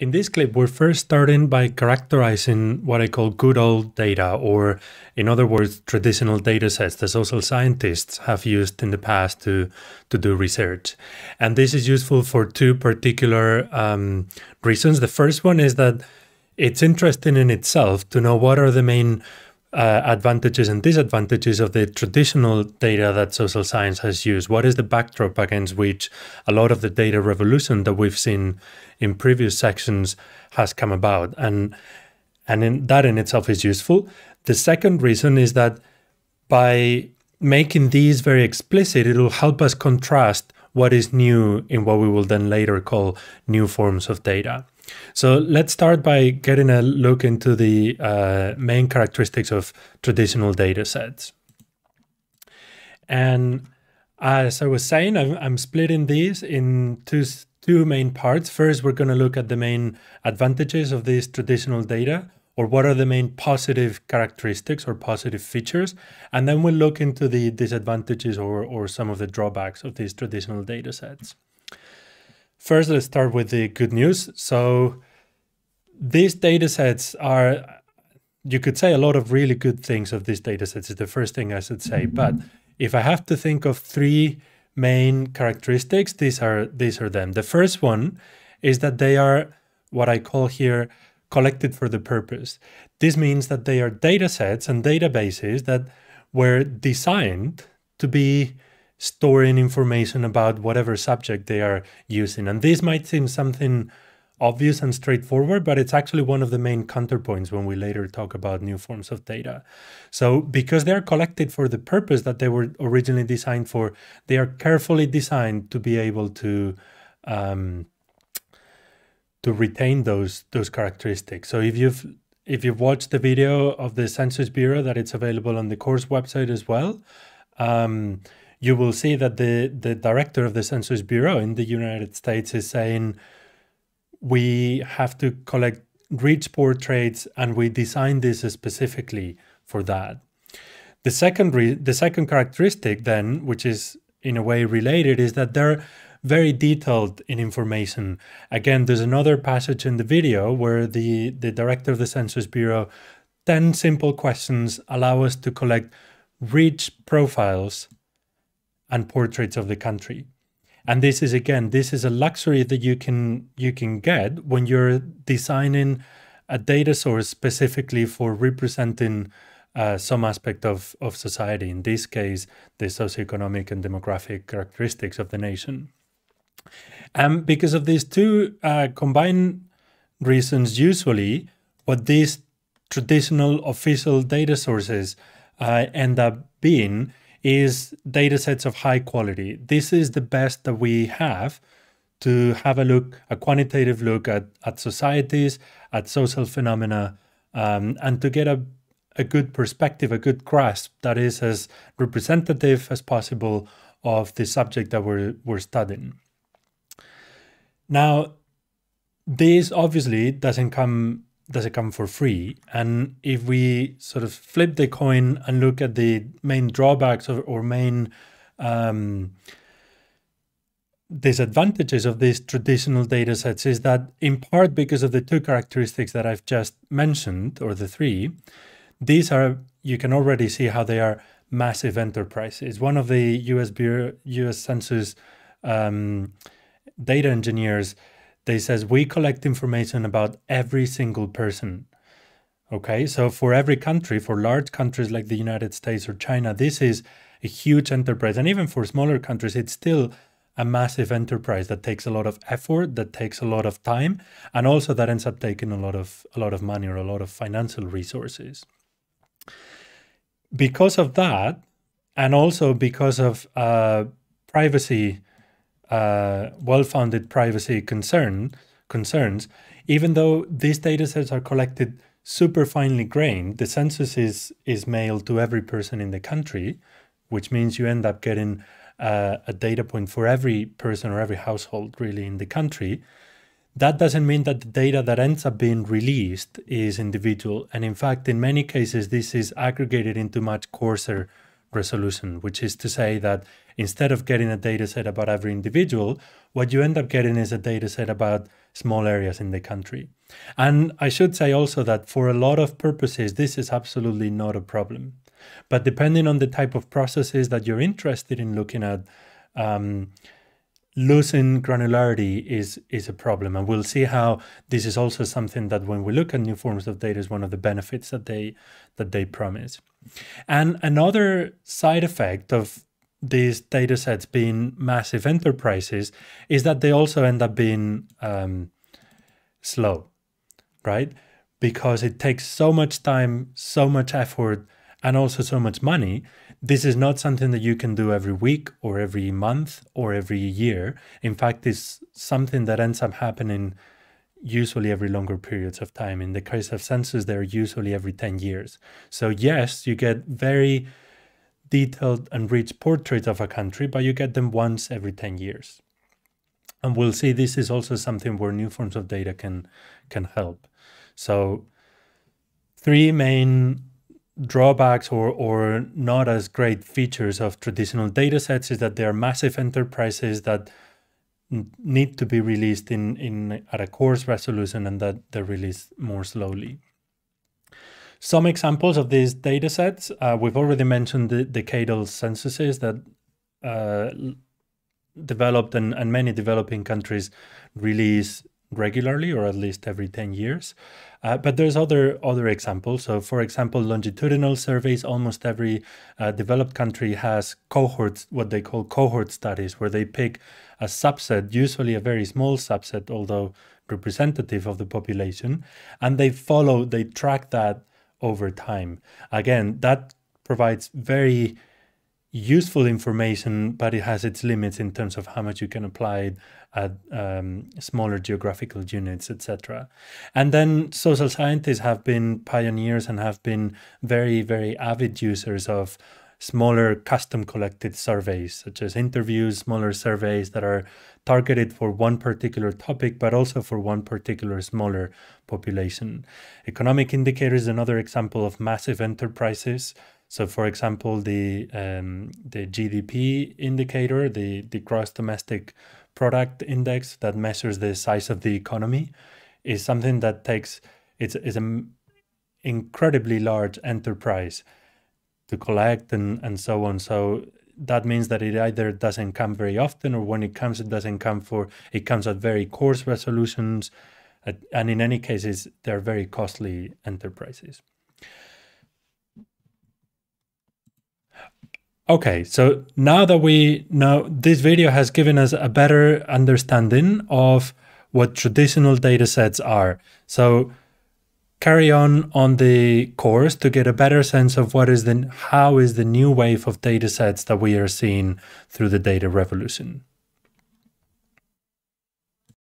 In this clip, we're first starting by characterizing what I call good old data, or in other words, traditional data sets that social scientists have used in the past to, to do research. And this is useful for two particular um, reasons. The first one is that it's interesting in itself to know what are the main uh, advantages and disadvantages of the traditional data that social science has used? What is the backdrop against which a lot of the data revolution that we've seen in previous sections has come about? And and in, that in itself is useful. The second reason is that by making these very explicit, it will help us contrast what is new in what we will then later call new forms of data. So let's start by getting a look into the uh, main characteristics of traditional data sets. And as I was saying, I'm, I'm splitting these in two, two main parts. First, we're going to look at the main advantages of these traditional data, or what are the main positive characteristics or positive features. And then we'll look into the disadvantages or, or some of the drawbacks of these traditional data sets. First, let's start with the good news. So these data sets are, you could say a lot of really good things of these data sets is the first thing I should say. But if I have to think of three main characteristics, these are these are them. The first one is that they are what I call here collected for the purpose. This means that they are data sets and databases that were designed to be storing information about whatever subject they are using. And this might seem something obvious and straightforward, but it's actually one of the main counterpoints when we later talk about new forms of data. So because they're collected for the purpose that they were originally designed for, they are carefully designed to be able to um, to retain those those characteristics. So if you've if you've watched the video of the Census Bureau that it's available on the course website as well, um, you will see that the, the director of the Census Bureau in the United States is saying we have to collect rich portraits and we designed this specifically for that. The second, the second characteristic then, which is in a way related, is that they're very detailed in information. Again, there's another passage in the video where the, the director of the Census Bureau, 10 simple questions allow us to collect rich profiles and portraits of the country. And this is again, this is a luxury that you can you can get when you're designing a data source specifically for representing uh, some aspect of, of society, in this case, the socioeconomic and demographic characteristics of the nation. And because of these two uh, combined reasons, usually what these traditional official data sources uh, end up being is data sets of high quality. This is the best that we have to have a look, a quantitative look at, at societies, at social phenomena, um, and to get a, a good perspective, a good grasp that is as representative as possible of the subject that we're, we're studying. Now, this obviously doesn't come does it come for free? And if we sort of flip the coin and look at the main drawbacks or, or main um, disadvantages of these traditional data sets is that in part because of the two characteristics that I've just mentioned, or the three, these are, you can already see how they are massive enterprises. One of the US Bureau, US Census um, data engineers they says we collect information about every single person. Okay, so for every country, for large countries like the United States or China, this is a huge enterprise. And even for smaller countries, it's still a massive enterprise that takes a lot of effort, that takes a lot of time, and also that ends up taking a lot of a lot of money or a lot of financial resources. Because of that, and also because of uh, privacy uh, well-founded privacy concern concerns, even though these data sets are collected super finely grained, the census is is mailed to every person in the country, which means you end up getting uh, a data point for every person or every household really in the country. That doesn't mean that the data that ends up being released is individual. And in fact, in many cases, this is aggregated into much coarser resolution, which is to say that instead of getting a data set about every individual, what you end up getting is a data set about small areas in the country. And I should say also that for a lot of purposes, this is absolutely not a problem. But depending on the type of processes that you're interested in looking at, um, losing granularity is is a problem and we'll see how this is also something that when we look at new forms of data is one of the benefits that they that they promise and another side effect of these data sets being massive enterprises is that they also end up being um, slow right because it takes so much time so much effort and also so much money this is not something that you can do every week or every month or every year. In fact, it's something that ends up happening usually every longer periods of time. In the case of census, they're usually every 10 years. So, yes, you get very detailed and rich portraits of a country, but you get them once every 10 years. And we'll see this is also something where new forms of data can can help. So three main drawbacks or, or not as great features of traditional data sets is that they are massive enterprises that need to be released in, in at a coarse resolution and that they're released more slowly. Some examples of these data sets, uh, we've already mentioned the decadal censuses that uh, developed and, and many developing countries release regularly or at least every 10 years. Uh, but there's other other examples. So, for example, longitudinal surveys. Almost every uh, developed country has cohorts, what they call cohort studies, where they pick a subset, usually a very small subset, although representative of the population, and they follow, they track that over time. Again, that provides very useful information, but it has its limits in terms of how much you can apply it at um, smaller geographical units, etc. And then social scientists have been pioneers and have been very, very avid users of smaller custom collected surveys, such as interviews, smaller surveys that are targeted for one particular topic, but also for one particular smaller population. Economic indicators another example of massive enterprises so, for example, the um, the GDP indicator, the the gross domestic product index that measures the size of the economy, is something that takes it's is an incredibly large enterprise to collect and and so on. So that means that it either doesn't come very often, or when it comes, it doesn't come for it comes at very coarse resolutions, and in any cases, they're very costly enterprises. Okay, so now that we know this video has given us a better understanding of what traditional data sets are. So carry on on the course to get a better sense of what is the how is the new wave of data sets that we are seeing through the data revolution.